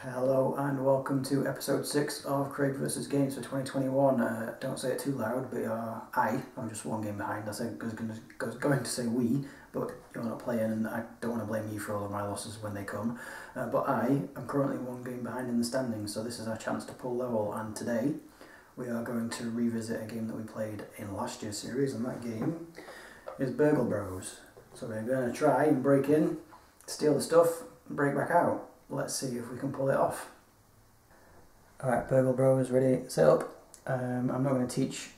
Hello and welcome to episode 6 of Craig vs. Games for 2021. Uh, don't say it too loud, but uh, I, I'm just one game behind. I think I was going, to, I was going to say we, but you're not playing and I don't want to blame you for all of my losses when they come. Uh, but I am currently one game behind in the standings, so this is our chance to pull level. And today we are going to revisit a game that we played in last year's series, and that game is Burgle Bros. So we're going to try and break in, steal the stuff, and break back out. Let's see if we can pull it off. Alright, Burgle Bros ready, set up. Um, I'm not going to teach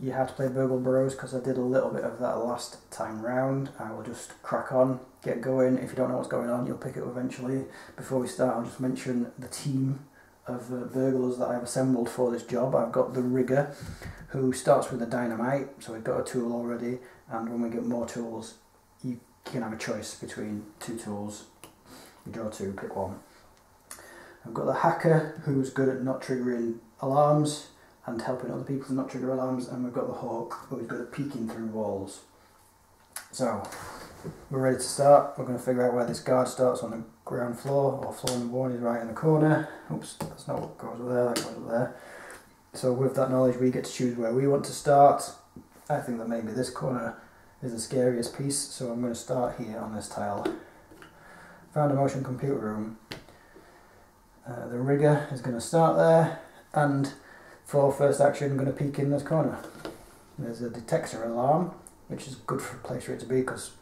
you how to play Burgle Bros because I did a little bit of that last time round. I will just crack on, get going. If you don't know what's going on, you'll pick it up eventually. Before we start, I'll just mention the team of uh, burglars that I've assembled for this job. I've got the rigger who starts with the dynamite, so we've got a tool already, and when we get more tools, you can have a choice between two tools. Draw two, pick one. I've got the hacker who's good at not triggering alarms and helping other people to not trigger alarms, and we've got the hawk who's good at peeking through walls. So, we're ready to start. We're going to figure out where this guard starts on the ground floor, or floor number one is right in the corner. Oops, that's not what goes there, that goes there. So with that knowledge we get to choose where we want to start. I think that maybe this corner is the scariest piece, so I'm going to start here on this tile. Found a motion computer room. Uh, the rigger is going to start there, and for first action I'm going to peek in this corner. There's a detector alarm, which is good for a place for it to be because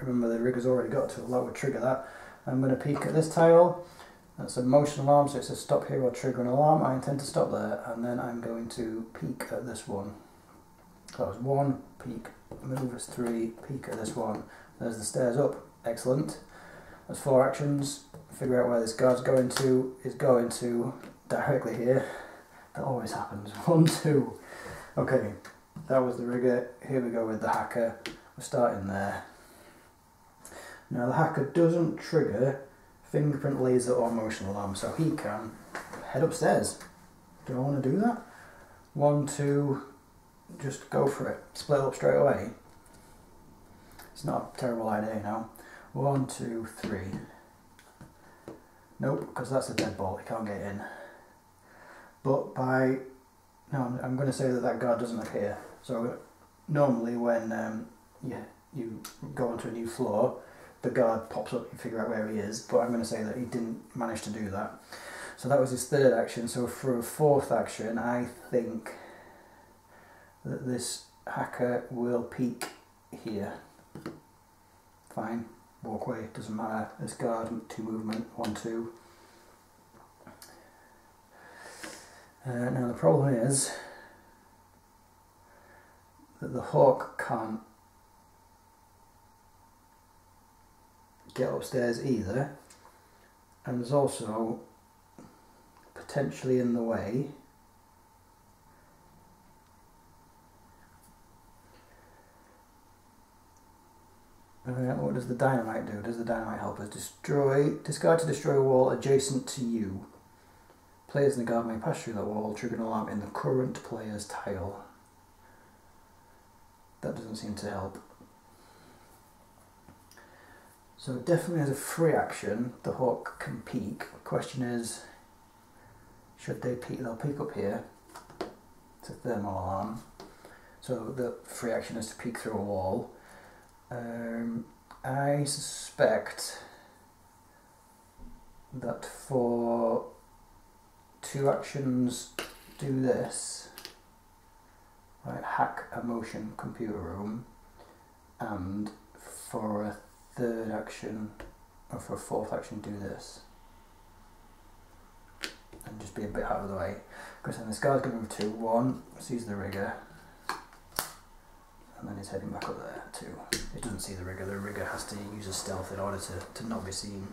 remember the rigger's already got to that would trigger that. I'm going to peek at this tile. That's a motion alarm, so it says stop here or trigger an alarm. I intend to stop there, and then I'm going to peek at this one. Close one, peek, move is three, peek at this one. There's the stairs up, excellent. Four actions. Figure out where this guard's going to, is going to directly here. That always happens. One, two. Okay, that was the rigger. Here we go with the hacker. We're starting there. Now the hacker doesn't trigger fingerprint laser or motion alarm, so he can head upstairs. Do I want to do that? One, two, just go for it. Split up straight away. It's not a terrible idea now. One, two, three. Nope, because that's a deadbolt, he can't get in. But by, no, I'm, I'm going to say that that guard doesn't appear. So normally when um, you, you go onto a new floor, the guard pops up, you figure out where he is, but I'm going to say that he didn't manage to do that. So that was his third action. So for a fourth action, I think that this hacker will peek here. Fine, walkway, doesn't matter. This guard, two movement, one, two. Uh, now the problem is that the hawk can't get upstairs either, and there's also potentially in the way Uh, what does the dynamite do? Does the dynamite help us destroy? Discard to destroy a wall adjacent to you. Players in the guard may pass through that wall, trigger an alarm in the current player's tile. That doesn't seem to help. So definitely as a free action, the hawk can peek. Question is, should they peek? They'll peek up here. It's a thermal alarm. So the free action is to peek through a wall. Um, I suspect that for two actions do this, right, hack a motion computer room, and for a third action, or for a fourth action do this. And just be a bit out of the way. Because then this guy's going to move two. One, sees the rigger, and then he's heading back up there too. He doesn't see the rigger, the rigger has to use a stealth in order to, to not be seen.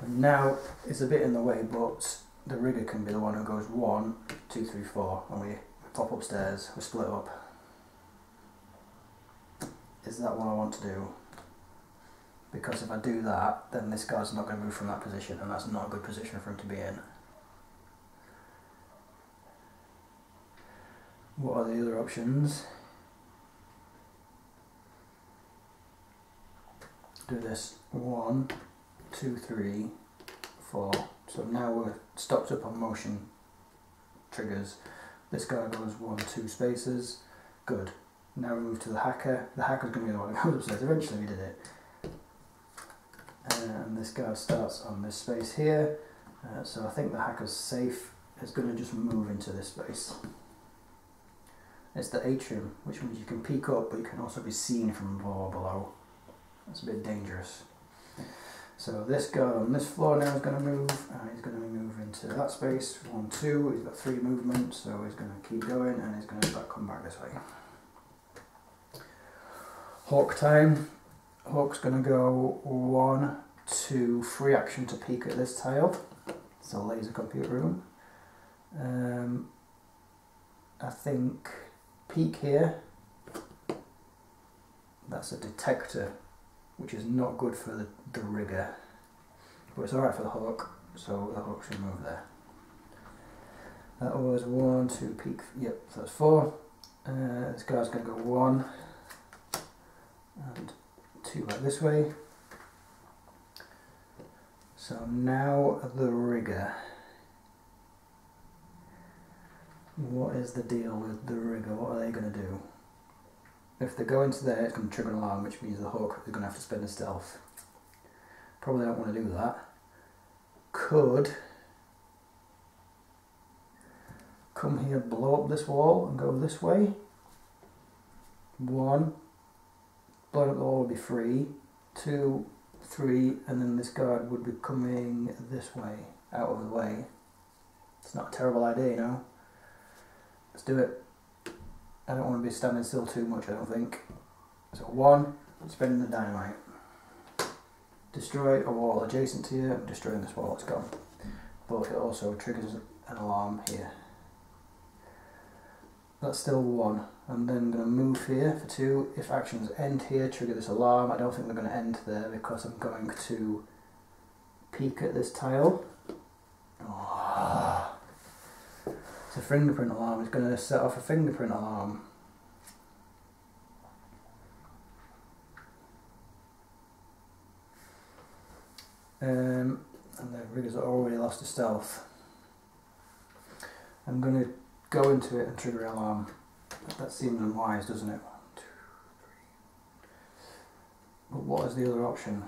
And now it's a bit in the way, but the rigger can be the one who goes one, two, three, four, and we pop upstairs, we split up. Is that what I want to do? Because if I do that, then this guy's not going to move from that position, and that's not a good position for him to be in. What are the other options? Do this one, two, three, four. So now we're stopped up on motion triggers. This guy goes one, two spaces. Good. Now we move to the hacker. The hacker's going to be the one that goes upstairs. Eventually we did it. And this guy starts on this space here. Uh, so I think the hacker's safe is going to just move into this space. It's the atrium, which means you can peek up, but you can also be seen from far below. That's a bit dangerous. So this guy on this floor now is going to move, and he's going to move into that space. One, two, he's got three movements, so he's going to keep going, and he's going to come back this way. Hawk time. Hawk's going to go one, two, free action to peek at this tile. It's a laser computer room. Um, I think peek here. That's a detector, which is not good for the, the rigger. But it's alright for the hawk, so the hawk should move there. That was one, two, peek, yep, that's four. Uh, this guy's going to go one and two like this way. So now the rigger. What is the deal with the rigger? What are they going to do? If they go into there, it's going to trigger an alarm, which means the hook is going to have to spend a stealth. Probably don't want to do that. Could come here, blow up this wall and go this way. One. Blowing up the wall would be free. Two, three, and then this guard would be coming this way, out of the way. It's not a terrible idea, you know. Let's do it. I don't want to be standing still too much, I don't think. So one, spending the dynamite. Destroy a wall adjacent to you, I'm destroying this wall, it's gone. But it also triggers an alarm here. That's still one. And then I'm going to move here for two. If actions end here, trigger this alarm. I don't think they're going to end there because I'm going to peek at this tile. Oh. It's a fingerprint alarm. It's going to set off a fingerprint alarm. Um, and the riggers are already lost a stealth. I'm going to go into it and trigger alarm. That seems unwise, doesn't it? One, two, three. But what is the other option?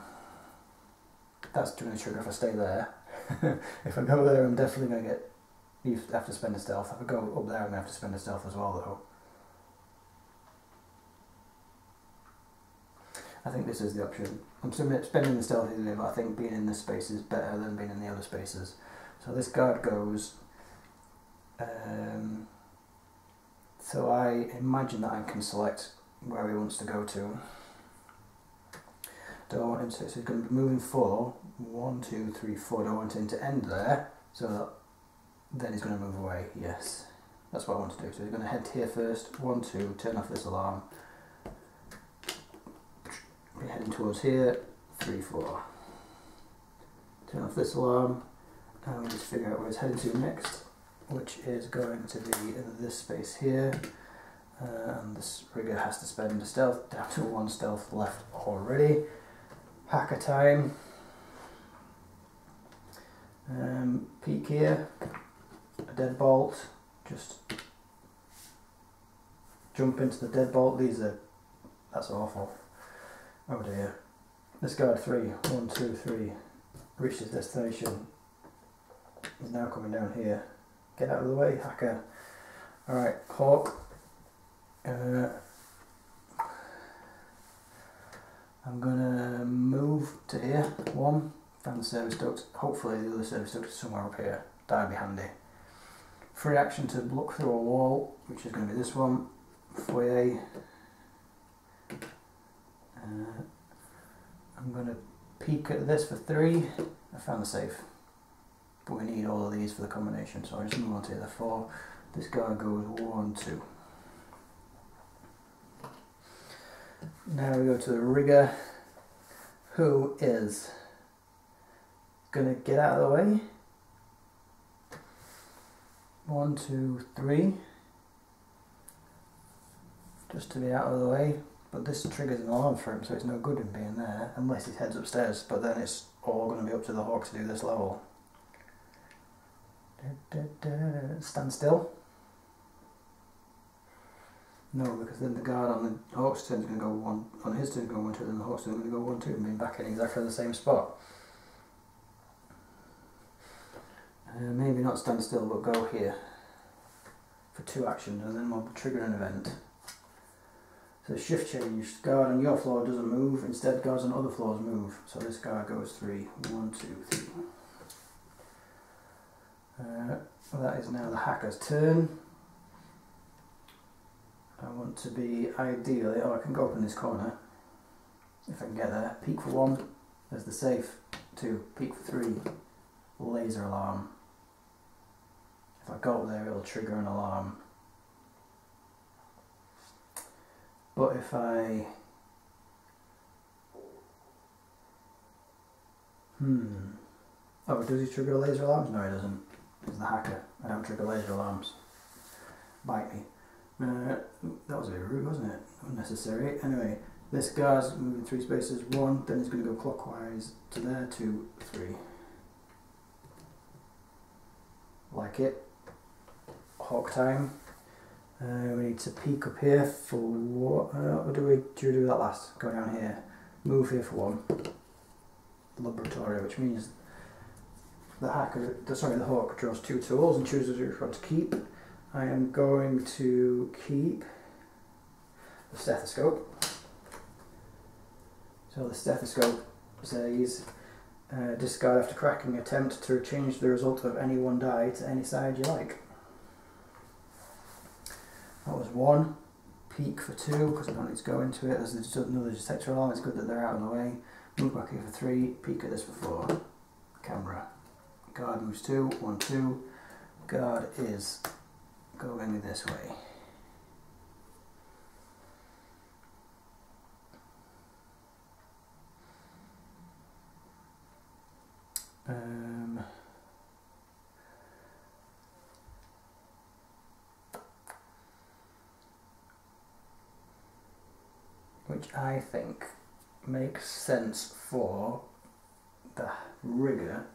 That's doing the trigger if I stay there. if I go there, I'm definitely going to get. You have to spend a stealth. I go up there, to have to spend a stealth as well, though. I think this is the option. I'm spending the stealth either, but I think being in this space is better than being in the other spaces. So this guard goes. Um, so I imagine that I can select where he wants to go to. Do I want him to, so he's going to be moving four, one, two, three, four. Do I want him to end there? So then he's going to move away, yes. That's what I want to do. So he's going to head here first, one, two, turn off this alarm. We're heading towards here, three, four. Turn off this alarm, and we'll just figure out where he's heading to next which is going to be in this space here. Uh, and this rigger has to spend a stealth, down to one stealth left already. Hacker time. Um, peek here, a deadbolt, just jump into the deadbolt. These are, that's awful. Oh dear. This guard three, one, two, three, reached his destination. He's now coming down here. Get out of the way, hacker. Alright, Hawk. Uh, I'm gonna move to here. One, find the service duct. Hopefully the other service duct is somewhere up here. That'd be handy. Free action to look through a wall, which is going to be this one. Foyer. Uh, I'm going to peek at this for three. I found the safe. But we need all of these for the combination, so I just move on to the four. This guy goes one, two. Now we go to the rigger, who is gonna get out of the way. One, two, three. Just to be out of the way. But this triggers an alarm for him, so it's no good in being there, unless he heads upstairs. But then it's all going to be up to the hawk to do this level. Da, da, da. Stand still. No, because then the guard on the Hawk's turn is going to go one, on his turn go one two, then the Hawk's turn is going to go one two, and being back in exactly the same spot. Uh, maybe not stand still, but go here for two actions, and then we'll trigger an event. So shift change, guard on your floor doesn't move, instead guards on other floors move. So this guard goes three, one, two, three. Uh, that is now the hacker's turn. I want to be ideally, oh I can go up in this corner, if I can get there. Peek for one, there's the safe. Two, peek for three, laser alarm. If I go up there it'll trigger an alarm. But if I... Hmm. Oh, does he trigger laser alarms? No, he doesn't. He's the hacker. I don't trigger laser alarms. Bite me. Uh, that was a bit rude, wasn't it? Unnecessary. Anyway, this guy's moving three spaces. One, then he's going to go clockwise to there, two, three. Like it. Hawk time. Uh, we need to peek up here for what? Uh, or do we, do we do that last? Go down here. Move here for one. Laboratory, which means the hacker, sorry, the hawk draws two tools and chooses which one to keep. I am going to keep the stethoscope. So the stethoscope says uh, discard after cracking, attempt to change the result of any one die to any side you like. That was one. Peek for two, because I don't need to go into it. There's another detector alarm, it's good that they're out of the way. Move back here for three, peek at this before. Camera. Guard moves two, one, two. Guard is going this way. Um, which I think makes sense for the rigger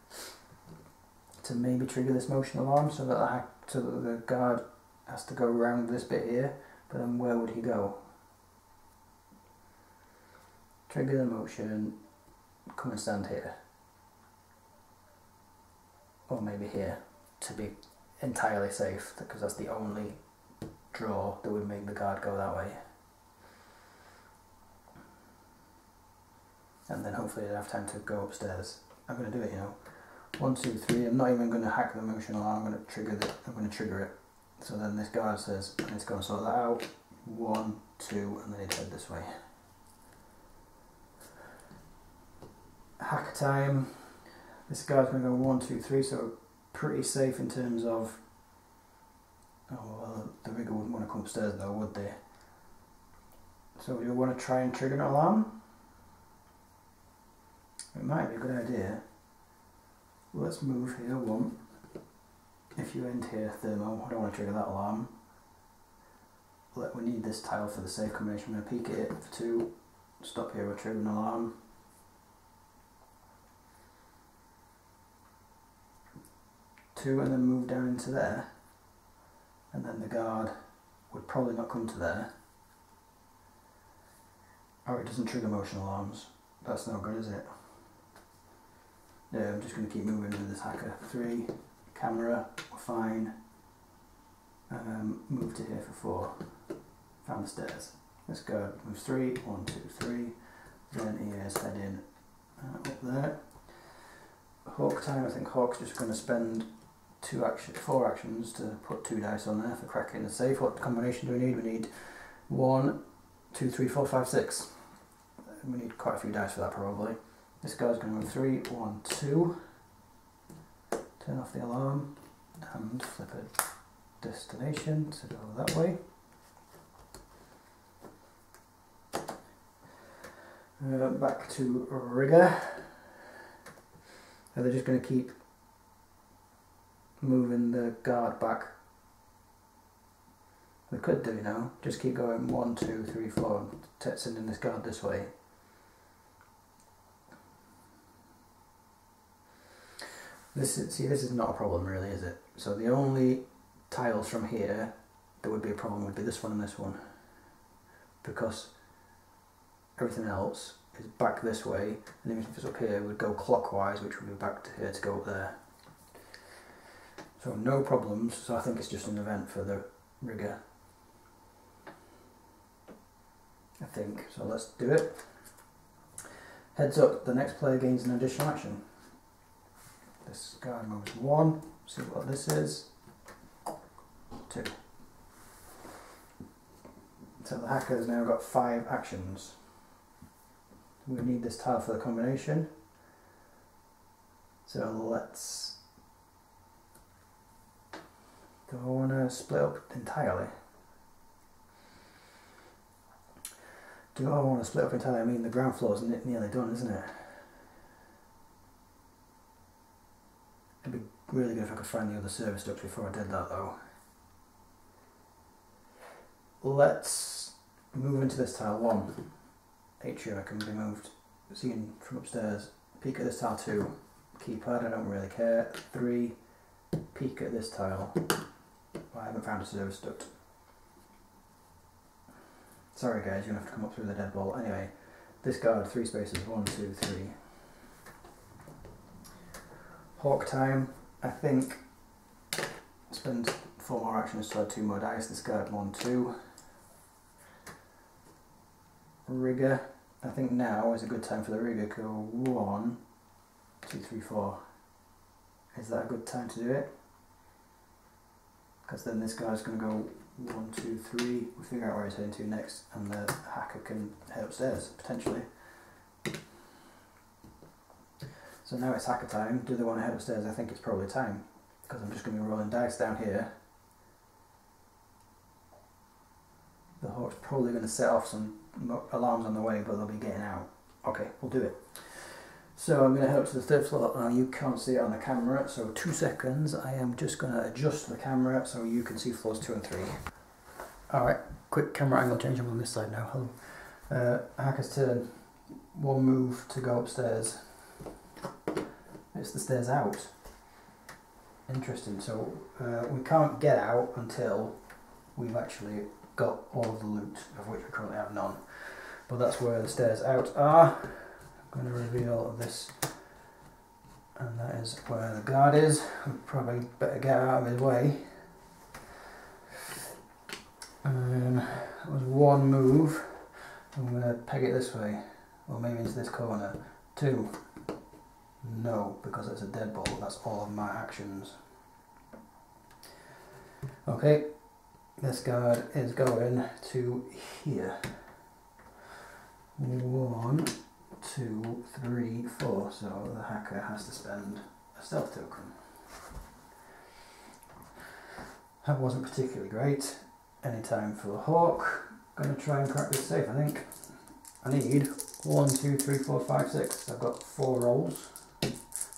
to maybe trigger this motion alarm so that so that the guard has to go around this bit here, but then where would he go? Trigger the motion, come and stand here. Or maybe here, to be entirely safe, because that's the only draw that would make the guard go that way. And then hopefully I'll have time to go upstairs. I'm going to do it, you know. One, two, three. I'm not even going to hack the motion alarm. I'm going to trigger it. I'm going to trigger it. So then this guard says, let's go and sort that out. One, two, and then he'd head this way. Hacker time. This guy's going to go one, two, three, so pretty safe in terms of. Oh well, the rigger wouldn't want to come upstairs though, would they? So you want to try and trigger an alarm? It might be a good idea. Let's move here one. If you end here, thermo, I don't want to trigger that alarm. Let, we need this tile for the safe combination. I'm going to peek at it for two. Stop here, we're triggering an alarm. Two and then move down into there. And then the guard would probably not come to there. Oh, it doesn't trigger motion alarms. That's no good, is it? Yeah, I'm just going to keep moving with this hacker. Three, camera, fine. Um, move to here for four. Found the stairs. Let's go. Move three, one, two, three. Then he is heading uh, up there. Hawk time. I think Hawk's just going to spend two action, four actions to put two dice on there for cracking the safe. What combination do we need? We need one, two, three, four, five, six. We need quite a few dice for that probably. This guy's going to move three, one, two. Turn off the alarm and flip a destination to go that way. Uh, back to rigger. Are they're just going to keep moving the guard back? We could do, you know, just keep going one, two, three, four, sending this guard this way. This is, see, this is not a problem really, is it? So the only tiles from here that would be a problem would be this one and this one. Because everything else is back this way, and even if it's up here, it would go clockwise, which would be back to here to go up there. So no problems, so I think it's just an event for the rigger. I think, so let's do it. Heads up, the next player gains an additional action. This guy moves one, see what this is. Two. So the hacker has now got five actions. We need this tile for the combination. So let's. Do I want to split up entirely? Do I want to split up entirely? I mean, the ground floor is nearly done, isn't it? It'd be really good if I could find the other service duct before I did that, though. Let's move into this tile one. Atrium can be moved. Seen from upstairs. Peek at this tile two. Keypad, I don't really care. Three. Peek at this tile. I haven't found a service duct. Sorry guys, you're gonna have to come up through the dead deadbolt. Anyway, this guard, three spaces, one, two, three. Hawk time, I think spend four more actions to add two more dice. This guard one, two. Rigger, I think now is a good time for the rigger. Go one, two, three, four. Is that a good time to do it? Because then this guy's going to go one, two, three. We'll figure out where he's heading to next, and the hacker can head upstairs potentially. So now it's hacker time. Do they want to head upstairs? I think it's probably time because I'm just going to be rolling dice down here. The hawk's probably going to set off some alarms on the way, but they'll be getting out. Okay, we'll do it. So I'm going to head up to the third floor. Now you can't see it on the camera, so two seconds. I am just going to adjust the camera so you can see floors two and three. Alright, quick camera angle change. I'm on this side now. Hello. Uh, hacker's turn. One move to go upstairs. It's the stairs out. Interesting. So uh, we can't get out until we've actually got all of the loot, of which we currently have none. But that's where the stairs out are. I'm going to reveal this. And that is where the guard is. We probably better get out of his way. And that was one move. I'm going to peg it this way. Or maybe into this corner. Two. No, because it's a deadbolt. That's all of my actions. Okay, this guard is going to here. One, two, three, four. So the hacker has to spend a stealth token. That wasn't particularly great. Any time for the hawk. Gonna try and crack this safe, I think. I need one, two, three, four, five, six. I've got four rolls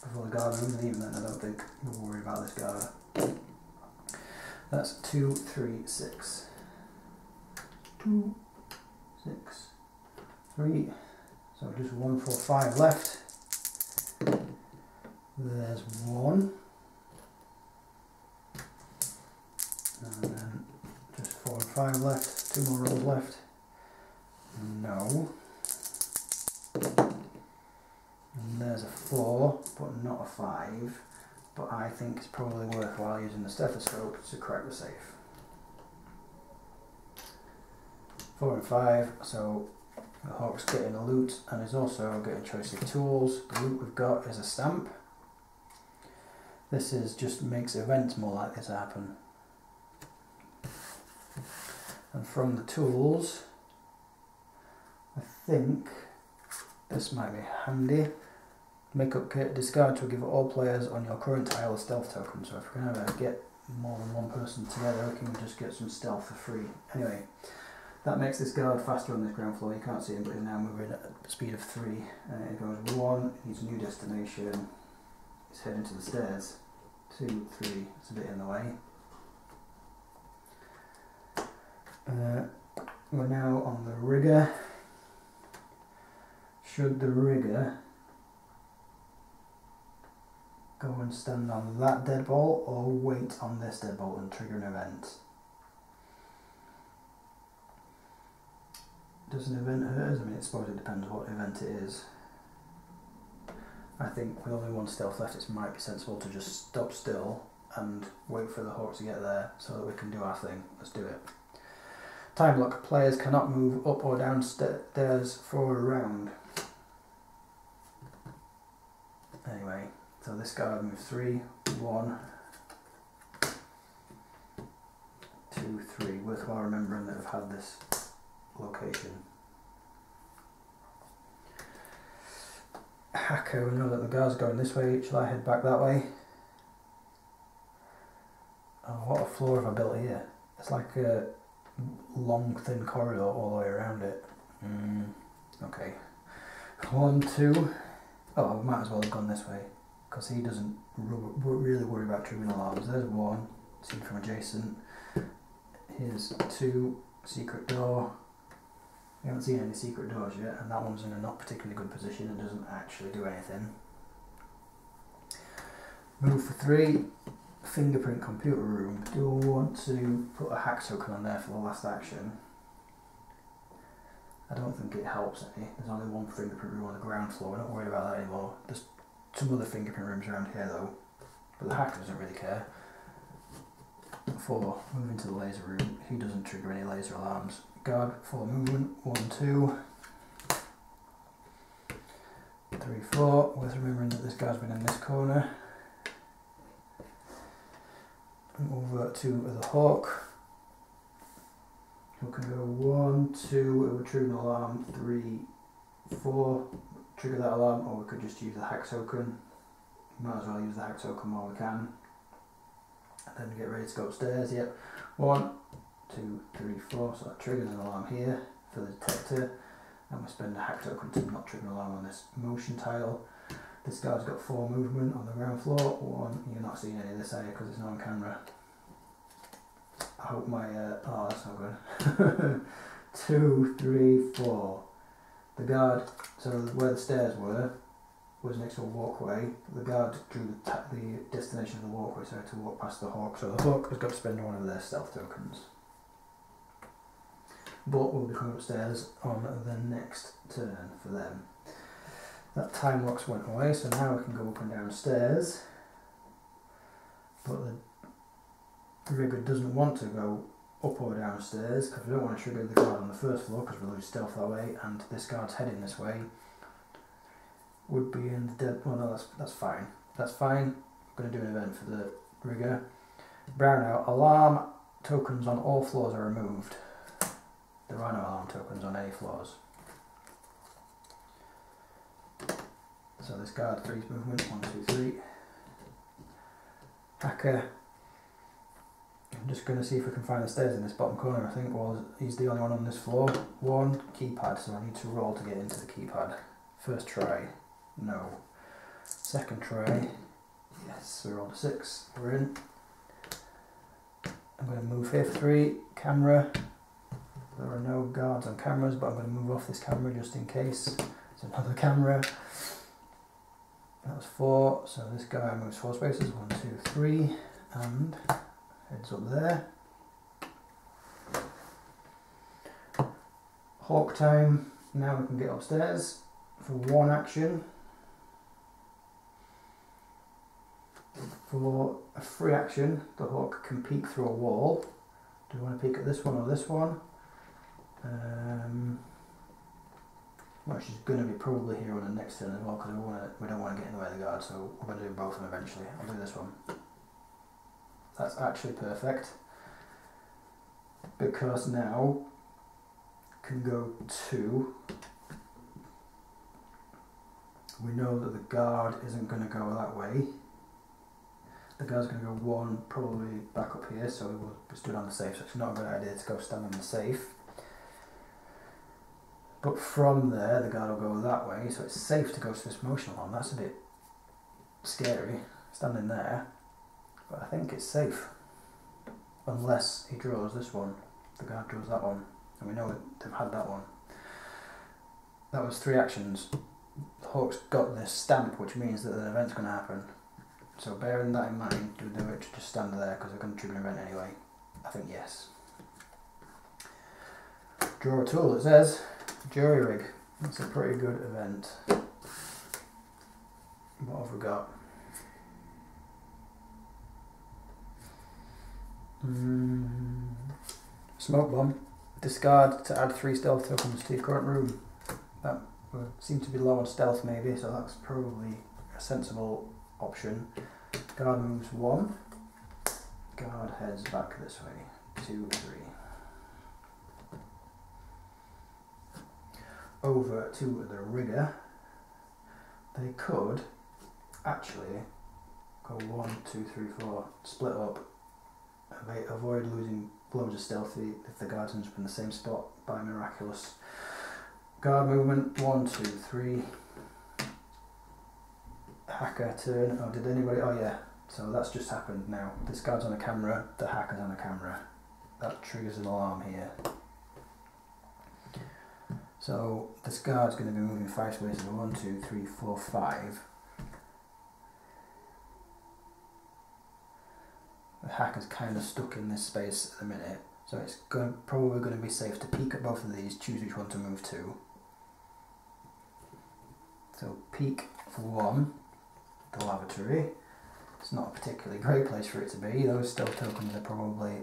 before the guard moves, and even then I don't think we'll worry about this guard. That's two, three, six. Two, six, three. So just one, four, five left. There's one. And then just four and five left. Two more rolls left. No. There's a four, but not a five but I think it's probably worthwhile using the stethoscope to crack the safe. Four and five, so the Hawk's getting a loot and is also getting choice of tools. The loot we've got is a stamp. This is just makes events more likely to happen. And from the tools, I think this might be handy. Makeup kit, discard to give all players on your current tile a stealth token. So if we're going to get more than one person together, we can just get some stealth for free. Anyway, that makes this guard faster on this ground floor. You can't see him, but he's now moving at a speed of three. Uh, it goes one, a new destination. He's heading to the stairs. Two, three, it's a bit in the way. Uh, we're now on the rigger. Should the rigger go and stand on that deadbolt or wait on this deadbolt and trigger an event? Does an event hurt us? I mean, I suppose it depends what event it is. I think with only one stealth left, it might be sensible to just stop still and wait for the hawk to get there so that we can do our thing. Let's do it. Time lock. Players cannot move up or down stairs for a round. Anyway, so this guy moves three, one, two, three. Worthwhile remembering that I've had this location. Hacker, we know that the guard's going this way. Shall I head back that way? Oh, what a floor have I built here. It's like a long, thin corridor all the way around it. Mm, okay. One, two. Oh, I might as well have gone this way because he doesn't really worry about triggering alarms. There's one, seen from adjacent. Here's two, secret door. We haven't seen any secret doors yet, and that one's in a not particularly good position and doesn't actually do anything. Move for three, fingerprint computer room. Do I want to put a hack token on there for the last action? I don't think it helps any. There's only one fingerprint room on the ground floor. We're not worried about that anymore. There's some other fingerprint rooms around here though, but the hacker doesn't really care. Four, moving to the laser room. He doesn't trigger any laser alarms. Guard, four movement. One, two. Three, four. Worth remembering that this guy's been in this corner. Move over to the hawk we can go one, two, it would trigger an alarm, three, four, trigger that alarm, or we could just use the hack token. Might as well use the hack token while we can. And then get ready to go upstairs, yep. One, two, three, four, so that triggers an alarm here for the detector. And we spend a hack token to not trigger an alarm on this motion tile. This guy's got four movement on the ground floor. One, you're not seeing any of this area because it's not on camera. I hope my, uh, oh that's not good. Two, three, four. The guard, so where the stairs were, was next to a walkway. The guard drew the, the destination of the walkway, so I had to walk past the hawk. So the hawk has got to spend one of their stealth tokens. But we'll be coming upstairs on the next turn for them. That time locks went away, so now we can go up and downstairs. But the rigger doesn't want to go up or downstairs because we don't want to trigger the guard on the first floor because we'll lose stealth that way and this guard's heading this way would be in the dead well no that's, that's fine. That's fine. I'm going to do an event for the rigger. Brownout alarm tokens on all floors are removed. There are no alarm tokens on any floors. So this guard three's movement one two three. Hacker I'm just going to see if we can find the stairs in this bottom corner. I think well, he's the only one on this floor. One keypad, so I need to roll to get into the keypad. First try, no. Second try, yes, we rolled a six, we're in. I'm going to move here three, camera. There are no guards on cameras, but I'm going to move off this camera just in case. It's another camera. That was four, so this guy moves four spaces, one, two, three, and heads up there. Hawk time, now we can get upstairs for one action. For a free action, the hawk can peek through a wall. Do you want to peek at this one or this one? Um, well, she's going to be probably here on the next turn as well because we, we don't want to get in the way of the guard, so we're going to do both of them eventually. I'll do this one. That's actually perfect. Because now can go to we know that the guard isn't going to go that way. The guard's going to go one probably back up here so we will be stood on the safe so it's not a good idea to go stand on the safe. But from there the guard will go that way so it's safe to go to this motion alarm. That's a bit scary standing there but I think it's safe. Unless he draws this one. The guard draws that one. And we know they've had that one. That was three actions. The Hawk's got this stamp, which means that an event's going to happen. So bearing that in mind, do they just stand there because they're going to trigger an event anyway? I think yes. Draw a tool, it says. Jury rig. That's a pretty good event. What have we got? Mm. Smoke bomb. Discard to add three stealth tokens to your current room. That would seem to be low on stealth maybe, so that's probably a sensible option. Guard moves one. Guard heads back this way. Two, three. Over to the rigger. They could actually go one, two, three, four, split up, avoid losing loads of stealthy if the guards end up in the same spot by miraculous. Guard movement, one, two, three. Hacker turn. Oh, did anybody? Oh, yeah. So that's just happened now. This guard's on a camera, the hacker's on a camera. That triggers an alarm here. So this guard's going to be moving five spaces. One, two, three, four, five. The hacker's kind of stuck in this space at the minute, so it's going, probably going to be safe to peek at both of these, choose which one to move to. So peek for one, the lavatory. It's not a particularly great place for it to be. Those stealth tokens are probably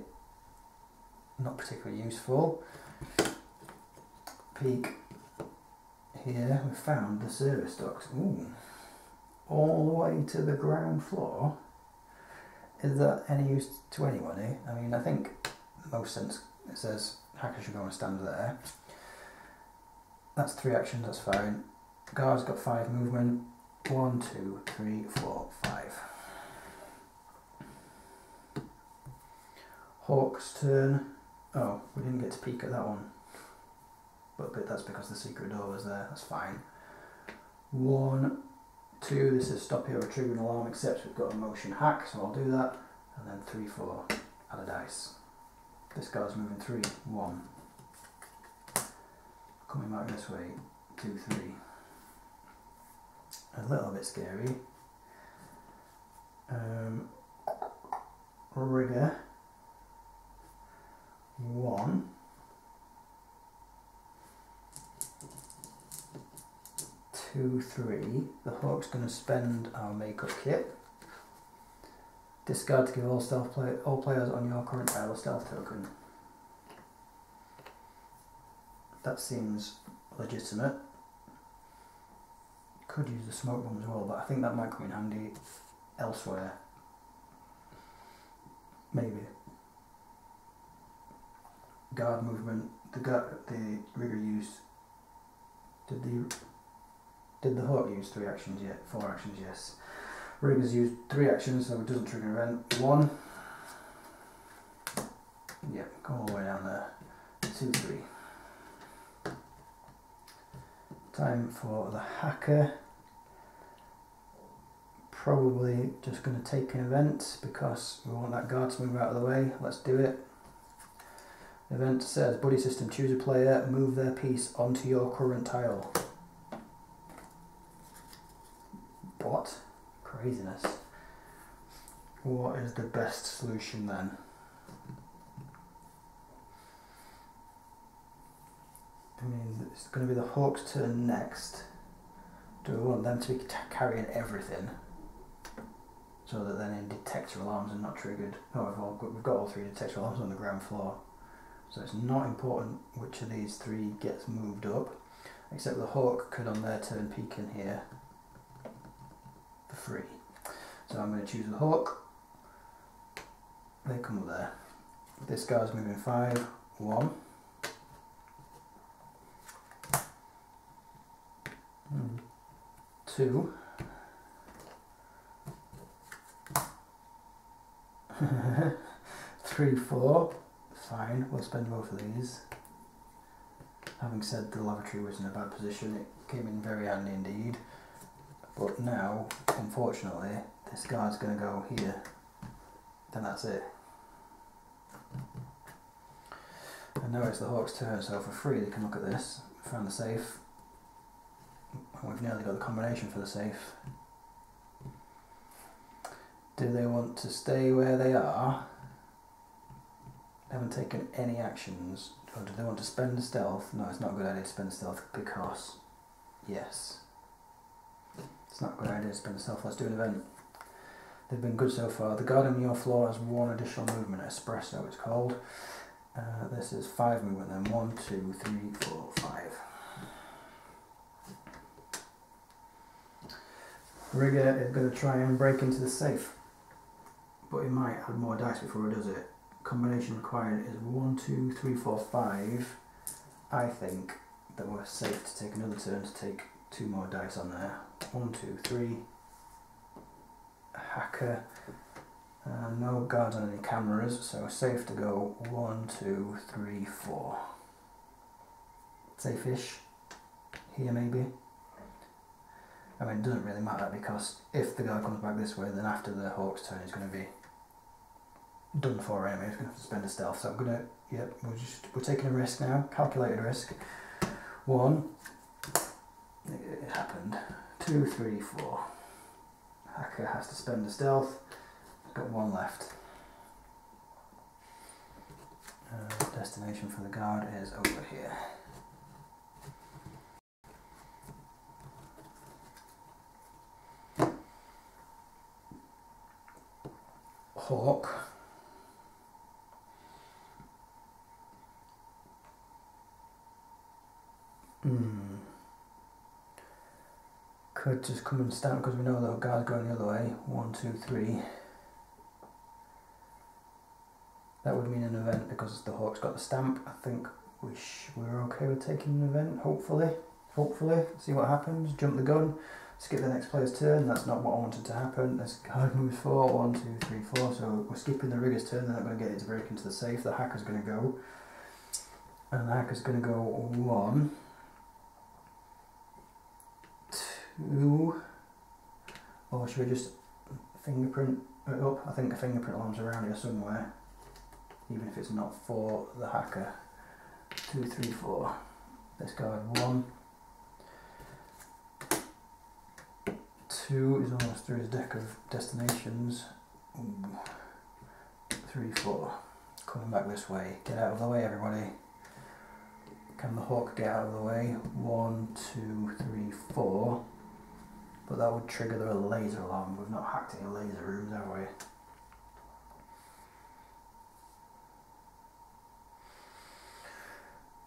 not particularly useful. Peek here, we found the service ducts. Ooh. All the way to the ground floor. Is that any use to anybody? Eh? I mean, I think most sense it says hacker should go and stand there. That's three actions, that's fine. Guard's got five movement. One, two, three, four, five. Hawk's turn. Oh, we didn't get to peek at that one. But that's because the secret door was there, that's fine. One, Two, this is stop here trigger an alarm except we've got a motion hack, so I'll do that. And then three, four, add a dice. This guy's moving three, one. Coming back this way, two, three. A little bit scary. Um, rigger, one. Two, three. The Hawk's going to spend our makeup kit. Discard to give all stealth play all players on your current a stealth token. That seems legitimate. Could use the smoke bomb as well, but I think that might come in handy elsewhere. Maybe. Guard movement. The guard, the rigger used. Did the did the Hawk use three actions yet? Four actions, yes. Rigger's used three actions, so it doesn't trigger event. One. Yep, go all the way down there. Two, three. Time for the hacker. Probably just going to take an event because we want that guard to move out of the way. Let's do it. event says, buddy system, choose a player, move their piece onto your current tile. What? Craziness. What is the best solution then? I mean, it's going to be the Hawks' turn next. Do we want them to be carrying everything? So that then in detector alarms are not triggered. No, we've, all got, we've got all three detector alarms on the ground floor. So it's not important which of these three gets moved up. Except the Hawk could on their turn peek in here for free. So I'm going to choose the hawk. They come there. This guy's moving five, one. Two. Three, four. Fine, we'll spend both of these. Having said the lavatory was in a bad position, it came in very handy indeed. But now, unfortunately, this guy's going to go here. Then that's it. And now it's the Hawk's turn, so for free they can look at this. Found the safe. We've nearly got the combination for the safe. Do they want to stay where they are? They haven't taken any actions. Or do they want to spend stealth? No, it's not a good idea to spend stealth because. Yes. It's not a good idea to spend stealth. Let's do an event. They've been good so far. The guard on your floor has one additional movement, espresso it's called. Uh, this is five movement then. One, two, three, four, five. Rigger is going to try and break into the safe. But he might add more dice before he does it. Combination required is one, two, three, four, five. I think that we're safe to take another turn to take two more dice on there. One, two, three. Hacker. Uh, no guards on any cameras, so safe to go one, two, three, four. Safe-ish. Here maybe. I mean, it doesn't really matter because if the guy comes back this way, then after the Hawk's turn, he's going to be done for anyway. He's going to have to spend a stealth. So I'm going to, yep, we're just we're taking a risk now, calculated risk. One, it happened. Two, three, four. Hacker has to spend a stealth. Got one left. Uh, destination for the guard is over here. Hawk. Hmm. Could just come and stand because we know the guard's going the other way. One, two, three. That would mean an event because the Hawk's got the stamp. I think we we're okay with taking an event, hopefully. Hopefully. See what happens. Jump the gun. Skip the next player's turn. That's not what I wanted to happen. This card moves four. One, two, three, four. So we're skipping the rigger's turn. They're not going to get it to break into the safe. The hacker's going to go. And the hacker's going to go one. Two. Or should we just fingerprint it up? I think a fingerprint alarm's around here somewhere even if it's not for the hacker. Two, three, four. This guard one. Two is almost through his deck of destinations. Ooh. Three, four. Coming back this way. Get out of the way, everybody. Can the hawk get out of the way? One, two, three, four. But that would trigger the laser alarm. We've not hacked any laser rooms, have we?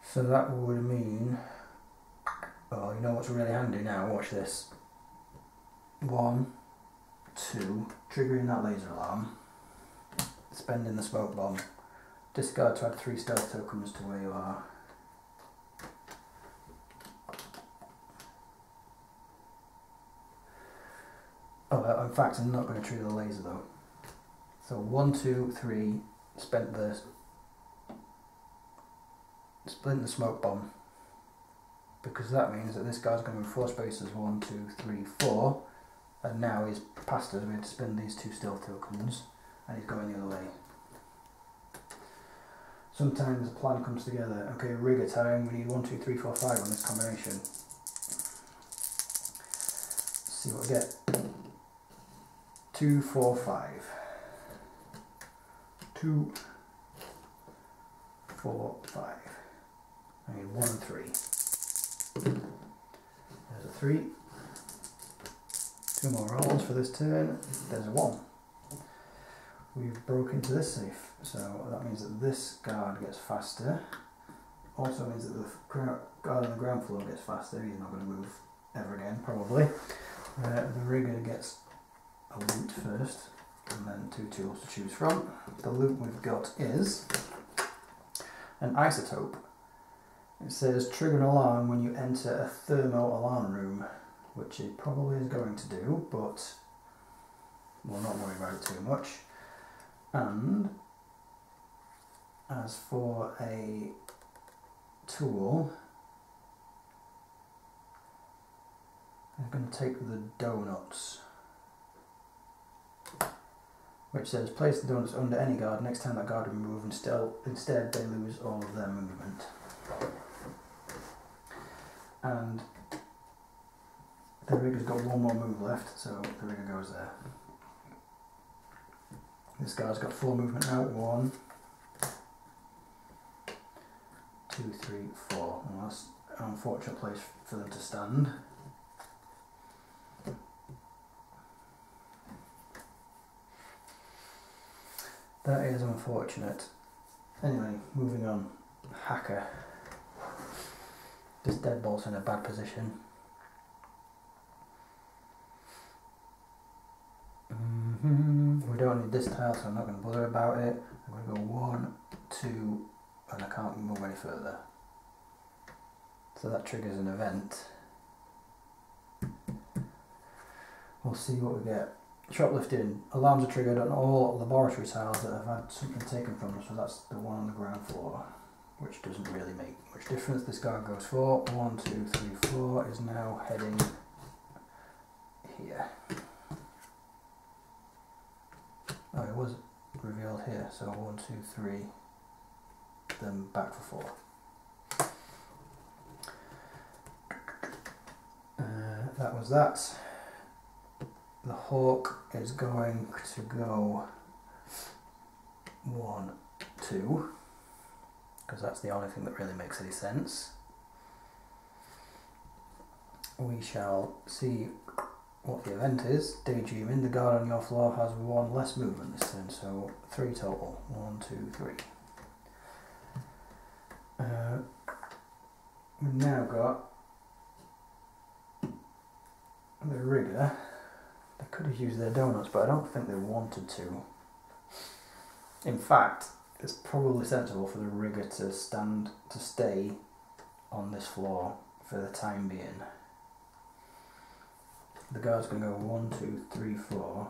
So that would mean, oh, you know what's really handy now? Watch this. One, two, triggering that laser alarm, spending the smoke bomb, discard to add three stealth tokens to where you are. Oh, uh, in fact, I'm not going to trigger the laser though. So one, two, three, spent the splint the smoke bomb because that means that this guy's going to move four spaces one, two, three, four, and now he's past us. We have to spin these two stealth tokens, and he's going the other way. Sometimes a plan comes together. Okay, rigger time. We need one, two, three, four, five on this combination. Let's see what we get. Two, four, five. Two, four, five. I need one three. There's a three. Two more rolls for this turn. There's a one. We've broken into this safe, so that means that this guard gets faster. Also means that the guard on the ground floor gets faster. He's not going to move ever again, probably. Uh, the rigger gets a loot first, and then two tools to choose from. The loot we've got is an isotope it says trigger an alarm when you enter a thermo alarm room, which it probably is going to do, but we'll not worry about it too much. And as for a tool, I'm going to take the donuts, which says place the donuts under any guard. Next time that guard will move, instead, instead they lose all of their movement and the rigger's got one more move left, so the rigger goes there. This guy's got full movement now. One, two, three, four. And that's an unfortunate place for them to stand. That is unfortunate. Anyway, moving on. Hacker. This deadbolt's in a bad position. hmm We don't need this tile, so I'm not going to bother about it. I'm going to go one, two, and I can't move any further. So that triggers an event. We'll see what we get. Shoplifting. Alarms are triggered on all laboratory tiles that have had something taken from them, so that's the one on the ground floor, which doesn't really make much difference. This guard goes for one, two, three, four, is now heading here. Oh, it was revealed here, so one, two, three, then back for four. Uh, that was that. The hawk is going to go one, two, because that's the only thing that really makes any sense. We shall see what the event is. Daydreaming, the guard on your floor has one less movement this turn, so three total. One, two, three. Uh, we've now got the rigger. They could have used their donuts, but I don't think they wanted to. In fact, it's probably sensible for the rigger to stand to stay on this floor for the time being. The guard's to go one, two, three, four.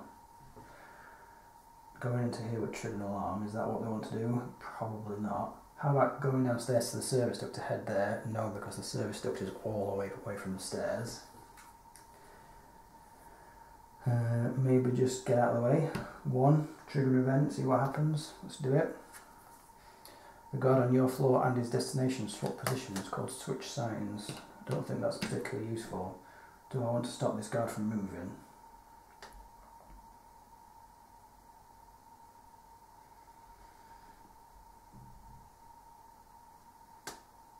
Going into here with trigger alarm, is that what they want to do? Probably not. How about going downstairs to the service duct to head there? No, because the service duct is all the way away from the stairs. Uh, maybe just get out of the way. One, trigger event, see what happens. Let's do it. The guard on your floor and his destination swap positions called switch signs. I don't think that's particularly useful. Do I want to stop this guard from moving?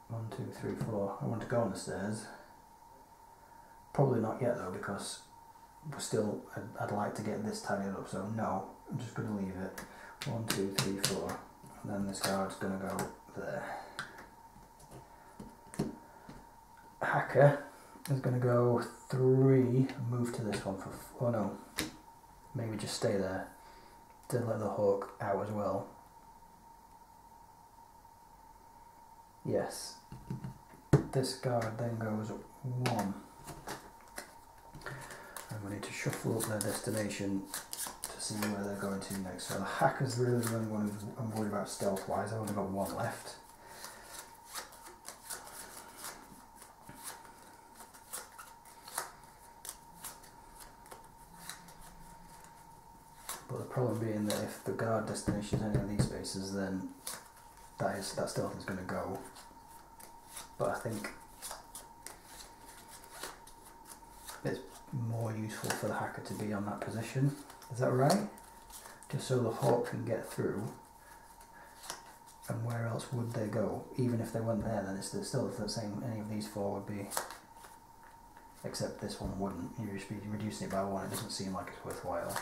One, two, three, four. I want to go on the stairs. Probably not yet though because still, I'd, I'd like to get this tidied up so no, I'm just going to leave it. One, two, three, four. And then this guard's going to go there. Hacker is going to go three, move to this one for, oh no, maybe just stay there. Then let the hawk out as well. Yes. This guard then goes one. And we need to shuffle up their destination to see where they're going to next. So the hacker's really the only one I'm worried about stealth wise. I've only got one left. But the problem being that if the guard destination is any of these spaces, then that is that stealth is going to go. But I think it's more useful for the hacker to be on that position. Is that right? Just so the hawk can get through. And where else would they go? Even if they weren't there, then it's still the same. Any of these four would be, except this one wouldn't. You're just be reducing it by one. It doesn't seem like it's worthwhile.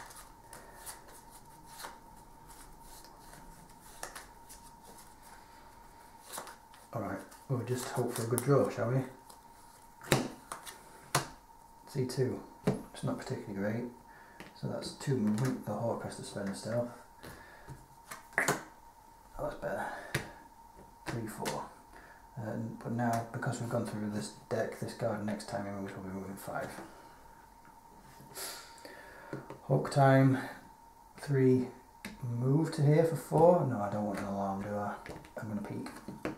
Alright, we'll just hope for a good draw, shall we? C2, it's not particularly great. So that's two movement, the has to spend stealth. Oh, that's better. Three, four. Um, but now, because we've gone through this deck, this guard next time he moves will be moving five. Hawk time, three, move to here for four. No, I don't want an alarm, do I? I'm going to peek.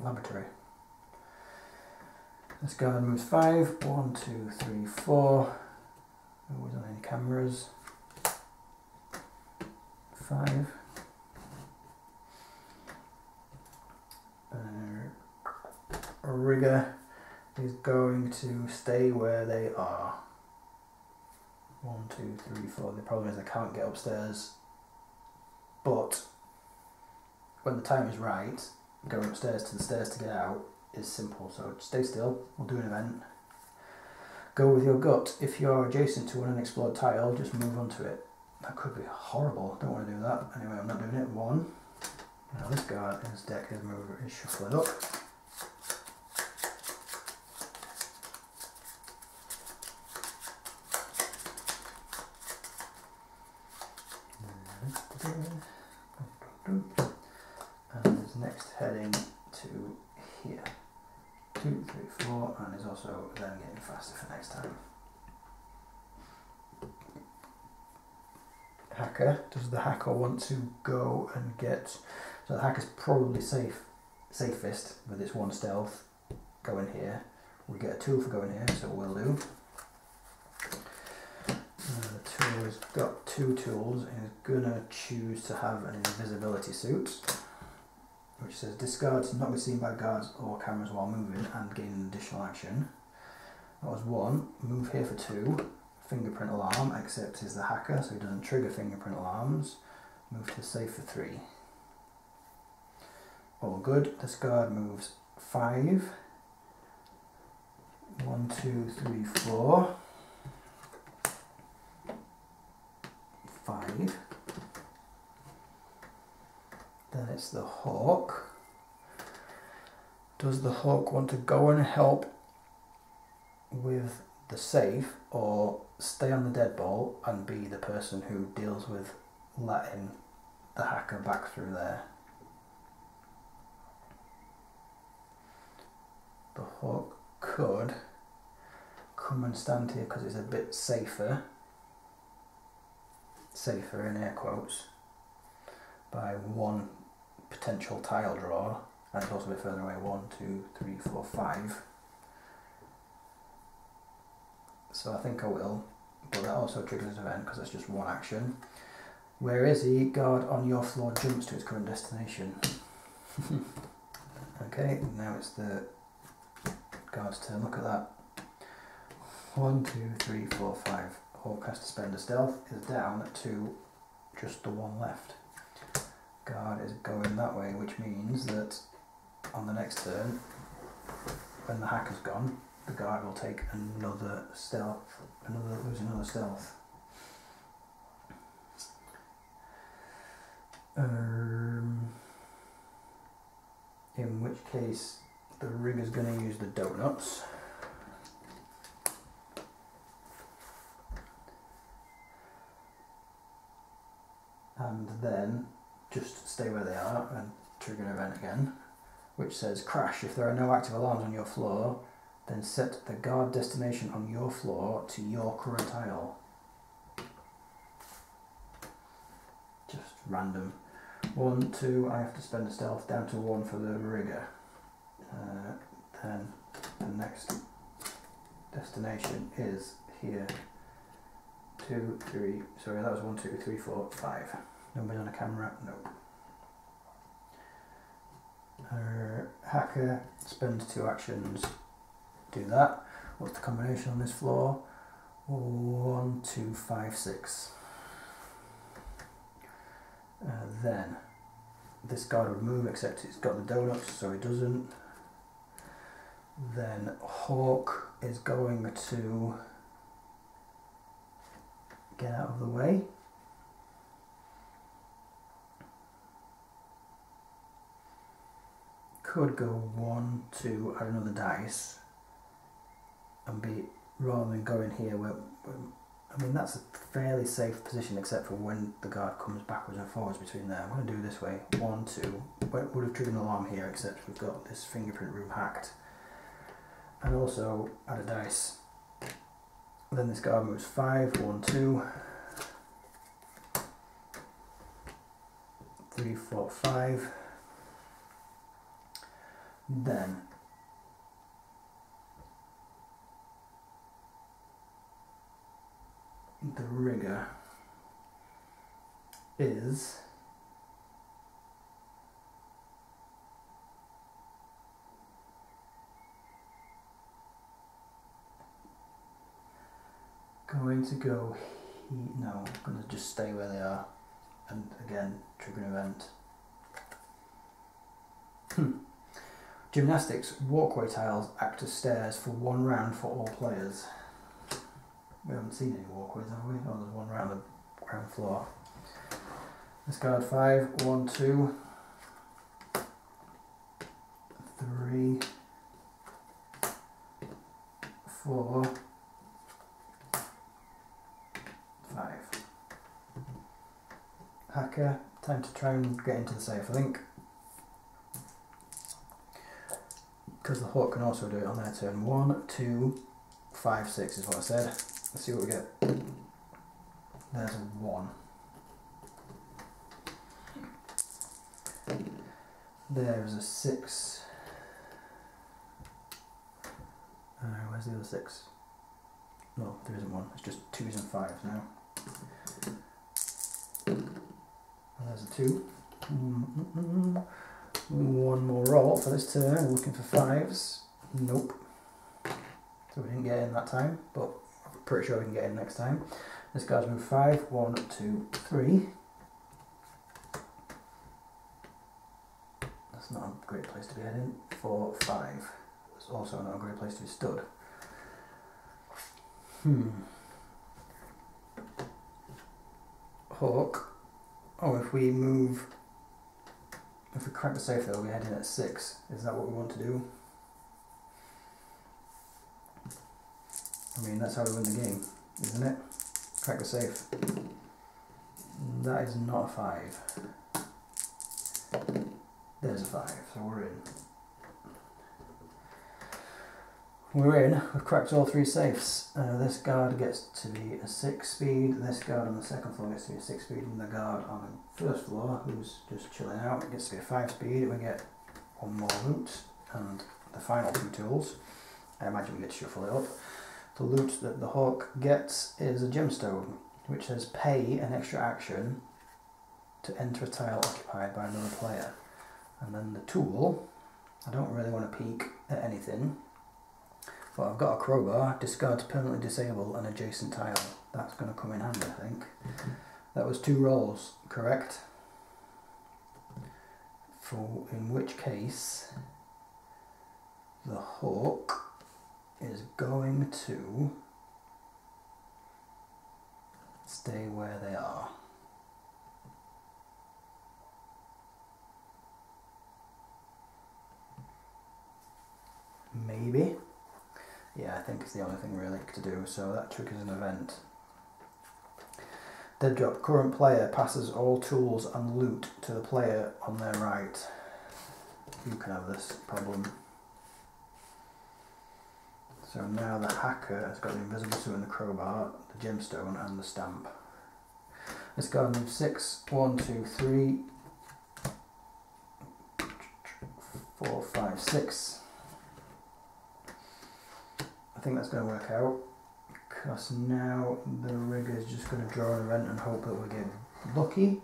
Laboratory. This guard moves five. One, two, three, four. Always on any cameras. Five. Uh, rigger is going to stay where they are. One, two, three, four. The problem is I can't get upstairs but when the time is right, going upstairs to the stairs to get out is simple. So stay still, we'll do an event. Go with your gut. If you're adjacent to an unexplored tile, just move onto it. That could be horrible. Don't want to do that. Anyway, I'm not doing it. One. Now this guy, his deck is moving, is shuffling up. And is next heading to here. Two, three, four, and is also then getting faster for next time. Hacker, hacker want to go and get so the hacker's probably safe safest with its one stealth going here. We get a tool for going here, so we'll do. Uh, the tool has got two tools and is gonna choose to have an invisibility suit, which says discard not be seen by guards or cameras while moving and gain an additional action. That was one. Move here for two. Fingerprint alarm, except is the hacker, so he doesn't trigger fingerprint alarms. Move to safe for three. All good. Discard moves five. One, two, three, four. Five. Then it's the hawk. Does the hawk want to go and help with the safe or stay on the deadbolt and be the person who deals with letting the hacker back through there? The hawk could come and stand here because it's a bit safer, safer in air quotes, by one potential tile draw, and it's also a bit further away. One, two, three, four, five. So I think I will, but that also triggers an event because it's just one action. Where is he? Guard on your floor jumps to its current destination. okay, now it's the guard's turn. Look at that. One, two, three, four, five. Hawk has to spend a stealth is down to just the one left. Guard is going that way, which means that on the next turn, when the hacker's gone, the guard will take another stealth, another lose another stealth. Um, in which case, the rig is going to use the donuts. And then just stay where they are and trigger an event again, which says crash. If there are no active alarms on your floor, then set the guard destination on your floor to your current tile. Just random. One, two, I have to spend a stealth down to one for the rigger. Uh, then the next destination is here. Two, three, sorry, that was one, two, three, four, five. Nobody on a camera? Nope. Uh, hacker spends two actions. Do that. What's the combination on this floor? One, two, five, six. Uh, then this guard would move, except it's got the donuts, so it doesn't. Then Hawk is going to get out of the way. Could go one, two, add another dice, and be rather than going here where, where I mean that's a fairly safe position except for when the guard comes backwards and forwards between there. I'm going to do this way. One, two. Would have triggered an alarm here except we've got this fingerprint room hacked. And also add a dice. Then this guard moves five, one, two, three, four, five. Then the rigger is going to go no I'm going to just stay where they are and again trigger an event. Hmm. Gymnastics walkway tiles act as stairs for one round for all players. We haven't seen any walkways, have we? Oh, there's one round the ground floor. Discard five, one, two, three, four, five. Hacker, time to try and get into the safe, I think. Because the hawk can also do it on their turn. One, two, five, six is what I said. Let's see what we get. There's a one. There's a six. Uh, where's the other six? No, there isn't one. It's just twos and fives now. And there's a 2 Mm-mm-mm. One more roll for this turn. Looking for fives. Nope. So we didn't get in that time, but pretty sure we can get in next time. This guy's move five. One, two, three. That's not a great place to be heading. Four, five. It's also not a great place to be stood. Hmm. Hawk. Oh, if we move, if we crack the safe though, we're heading at six. Is that what we want to do? I mean, that's how we win the game, isn't it? Crack the safe. That is not a five. There's a five, so we're in. We're in, we've cracked all three safes. Uh, this guard gets to be a six speed, this guard on the second floor gets to be a six speed, and the guard on the first floor, who's just chilling out, gets to be a five speed. And we get one more loot, and the final two tools. I imagine we get to shuffle it up. The loot that the hawk gets is a gemstone, which says pay an extra action to enter a tile occupied by another player. And then the tool, I don't really want to peek at anything, but I've got a crowbar, discard to permanently disable an adjacent tile. That's going to come in handy, I think. That was two rolls, correct? For in which case, the hawk is going to stay where they are. Maybe. Yeah, I think it's the only thing really to do, so that triggers an event. Dead drop. Current player passes all tools and loot to the player on their right. You can have this problem. So now the hacker has got the invisible suit and the crowbar, the gemstone and the stamp. Guard moves six. One, two, three, four, five, six. I think that's going to work out because now the rigger is just going to draw an event and hope that we get lucky.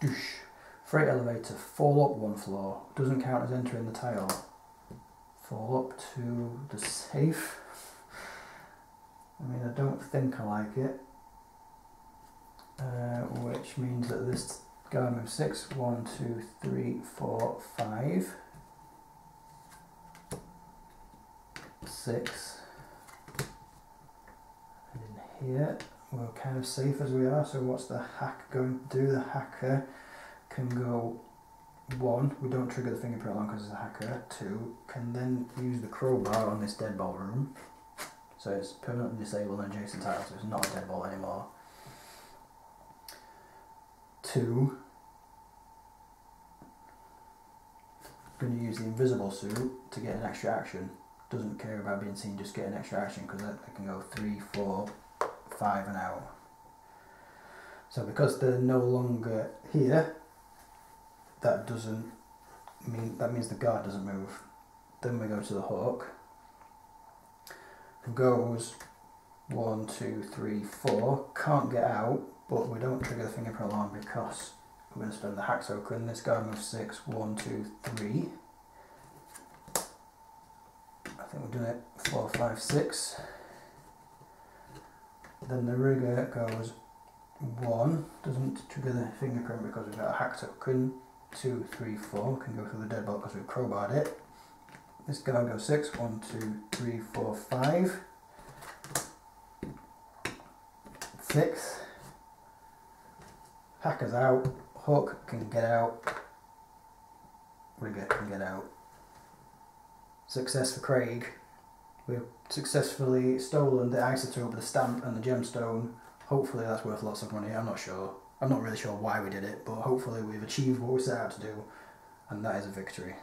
Doosh. Freight elevator, fall up one floor. Doesn't count as entering the tile. Fall up to the safe. I mean, I don't think I like it. Uh, which means that this guy moves six. One, two, three, four, five. Six. And in here, we're kind of safe as we are. So what's the hack going to do? The hacker can go one, we don't trigger the fingerprint alarm because it's a hacker. Two, can then use the crowbar on this deadbolt room. So it's permanently disabled and adjacent tile, so it's not a deadbolt anymore. Two, going to use the invisible suit to get an extra action. Doesn't care about being seen, just get an extra action because I can go three, four, five, and out. So because they're no longer here, that doesn't mean that means the guard doesn't move. Then we go to the. Who goes one, two, three, four. Can't get out, but we don't trigger the fingerprint alarm because we're going to spend the hack token. This guy moves six. One, two, three. I think we're doing it four, five, six. Then the rigger goes one doesn't trigger the fingerprint because we've got a hack token. Two, three, four can go through the deadbolt because we've crowbarred it. This guy goes six. One, two, three, four, five. Six. Hacker's out. Hawk can get out. Rigger can get out. Success for Craig. We've successfully stolen the isotope, the stamp, and the gemstone. Hopefully, that's worth lots of money. I'm not sure. I'm not really sure why we did it, but hopefully, we've achieved what we set out to do, and that is a victory.